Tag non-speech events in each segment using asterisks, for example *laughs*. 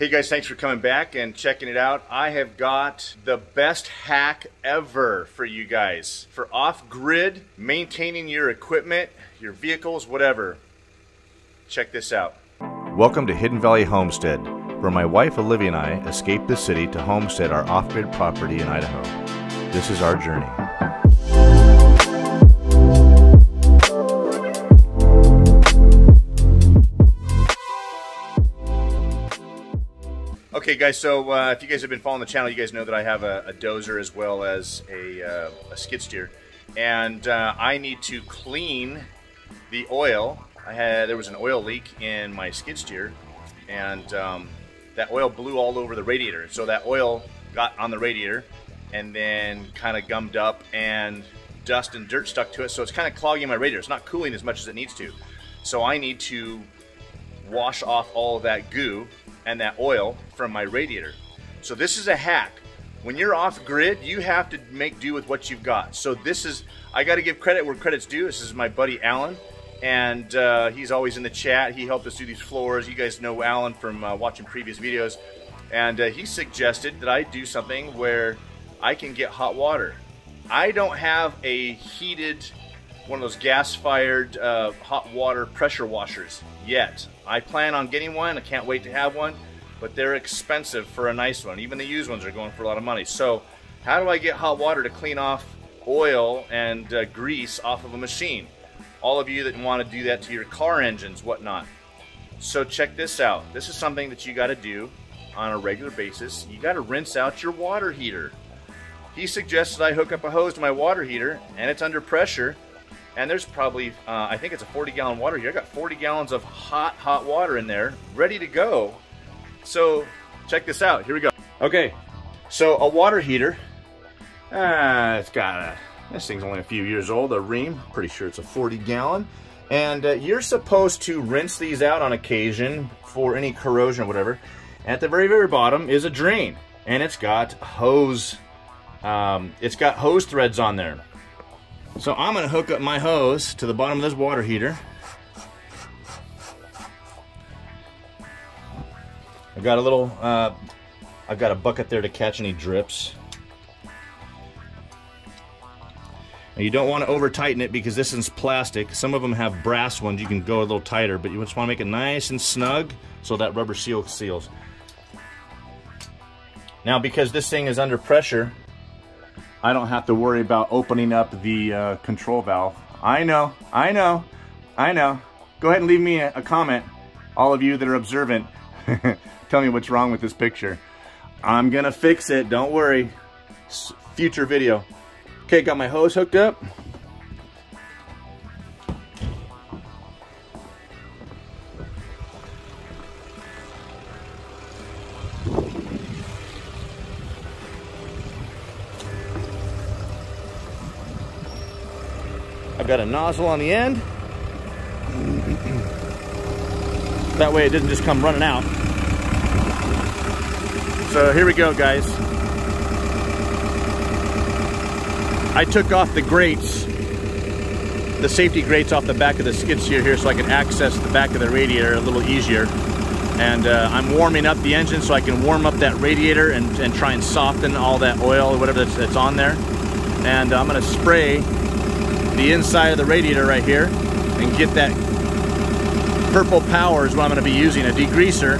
Hey guys, thanks for coming back and checking it out. I have got the best hack ever for you guys for off-grid, maintaining your equipment, your vehicles, whatever. Check this out. Welcome to Hidden Valley Homestead, where my wife Olivia and I escaped the city to homestead our off-grid property in Idaho. This is our journey. Okay, guys, so uh, if you guys have been following the channel, you guys know that I have a, a dozer as well as a, uh, a skid steer. And uh, I need to clean the oil. I had There was an oil leak in my skid steer, and um, that oil blew all over the radiator. So that oil got on the radiator and then kind of gummed up and dust and dirt stuck to it. So it's kind of clogging my radiator. It's not cooling as much as it needs to. So I need to wash off all of that goo and that oil from my radiator. So this is a hack. When you're off grid, you have to make do with what you've got. So this is, I got to give credit where credit's due. This is my buddy Alan, and uh, he's always in the chat. He helped us do these floors. You guys know Alan from uh, watching previous videos. And uh, he suggested that I do something where I can get hot water. I don't have a heated, one of those gas-fired uh, hot water pressure washers yet. I plan on getting one. I can't wait to have one, but they're expensive for a nice one. Even the used ones are going for a lot of money. So how do I get hot water to clean off oil and uh, grease off of a machine? All of you that want to do that to your car engines, whatnot. So check this out. This is something that you got to do on a regular basis. You got to rinse out your water heater. He suggested I hook up a hose to my water heater and it's under pressure and there's probably, uh, I think it's a 40 gallon water here. I got 40 gallons of hot, hot water in there, ready to go. So check this out, here we go. Okay, so a water heater, uh, it's got a, this thing's only a few years old, a Rheem, pretty sure it's a 40 gallon. And uh, you're supposed to rinse these out on occasion for any corrosion or whatever. At the very, very bottom is a drain, and it's got hose, um, it's got hose threads on there. So I'm gonna hook up my hose to the bottom of this water heater. I've got a little, uh, I've got a bucket there to catch any drips. You don't want to over tighten it because this is plastic. Some of them have brass ones. You can go a little tighter, but you just want to make it nice and snug so that rubber seal seals. Now because this thing is under pressure, I don't have to worry about opening up the uh, control valve. I know, I know, I know. Go ahead and leave me a, a comment, all of you that are observant. *laughs* Tell me what's wrong with this picture. I'm gonna fix it, don't worry. S future video. Okay, got my hose hooked up. Got a nozzle on the end. That way it doesn't just come running out. So here we go, guys. I took off the grates, the safety grates off the back of the skid steer here so I can access the back of the radiator a little easier. And uh, I'm warming up the engine so I can warm up that radiator and, and try and soften all that oil or whatever that's, that's on there. And I'm gonna spray the inside of the radiator right here and get that purple power is what I'm going to be using, a degreaser.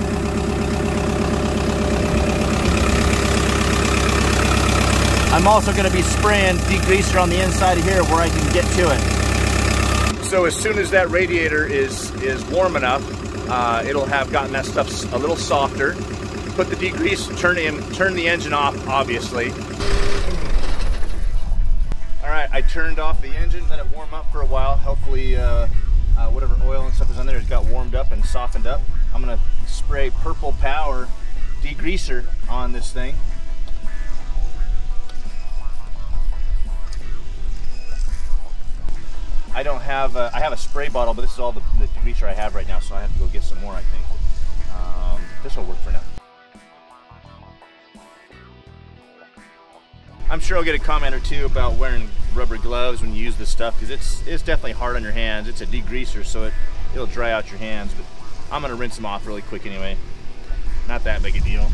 I'm also going to be spraying degreaser on the inside of here where I can get to it. So as soon as that radiator is, is warm enough, uh, it'll have gotten that stuff a little softer. Put the degrease, turn, in, turn the engine off, obviously. All right, I turned off the engine, let it warm up for a while. Hopefully, uh, uh, whatever oil and stuff is on there has got warmed up and softened up. I'm gonna spray Purple Power degreaser on this thing. I don't have, a, I have a spray bottle, but this is all the, the degreaser I have right now, so I have to go get some more, I think. Um, this will work for now. I'm sure I'll get a comment or two about wearing rubber gloves when you use this stuff because it's it's definitely hard on your hands. It's a degreaser, so it it'll dry out your hands. But I'm gonna rinse them off really quick anyway. not that big a deal.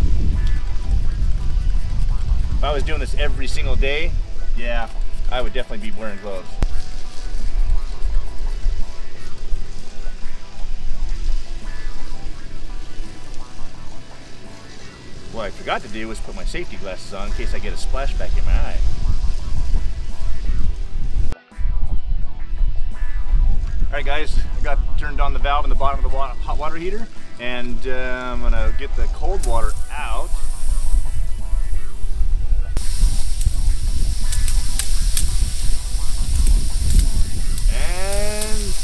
If I was doing this every single day, yeah, I would definitely be wearing gloves. What I forgot to do was put my safety glasses on in case I get a splashback in my eye. Alright guys, I got turned on the valve in the bottom of the water, hot water heater and uh, I'm gonna get the cold water out. And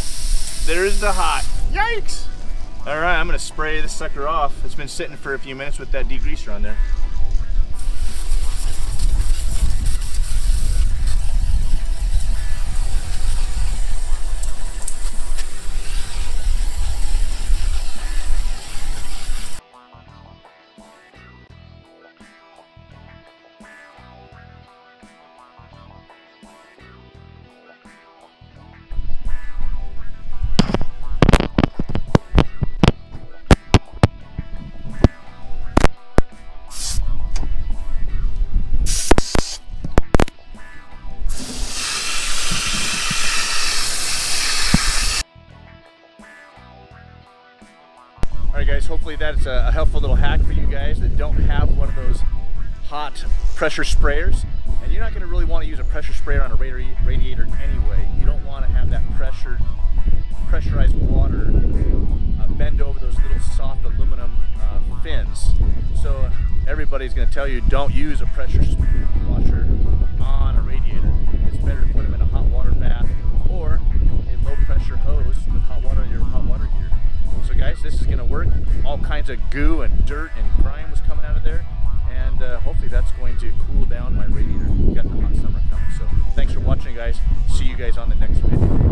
there's the hot. Yikes! All right, I'm gonna spray this sucker off. It's been sitting for a few minutes with that degreaser on there. Guys, hopefully that's a, helpful little hack for you guys that don't have one of those hot pressure sprayers. And you're not going to really want to use a pressure sprayer on a radi radiator anyway. You don't want to have that pressure, pressurized water uh, bend over those little soft aluminum uh, fins. So everybody's going to tell you don't use a pressure washer kinds of goo and dirt and grime was coming out of there. And uh, hopefully that's going to cool down my radiator. We got the hot summer coming. So thanks for watching guys. See you guys on the next video.